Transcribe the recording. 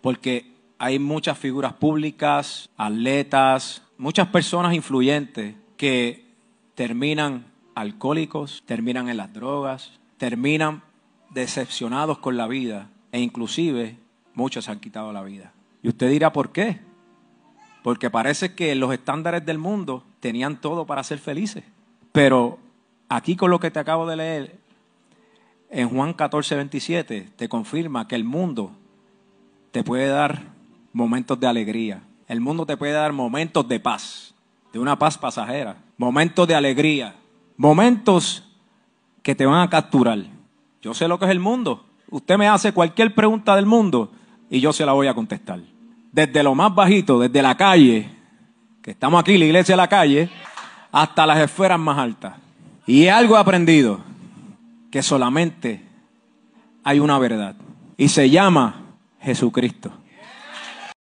porque hay muchas figuras públicas, atletas, muchas personas influyentes que terminan alcohólicos, terminan en las drogas, terminan decepcionados con la vida e inclusive muchos se han quitado la vida. Y usted dirá, ¿por qué? Porque parece que los estándares del mundo tenían todo para ser felices. Pero aquí con lo que te acabo de leer, en Juan 14, 27, te confirma que el mundo te puede dar momentos de alegría. El mundo te puede dar momentos de paz, de una paz pasajera, momentos de alegría, momentos que te van a capturar. Yo sé lo que es el mundo. Usted me hace cualquier pregunta del mundo y yo se la voy a contestar. Desde lo más bajito, desde la calle, que estamos aquí, la iglesia de la calle, hasta las esferas más altas. Y algo he aprendido, que solamente hay una verdad. Y se llama Jesucristo.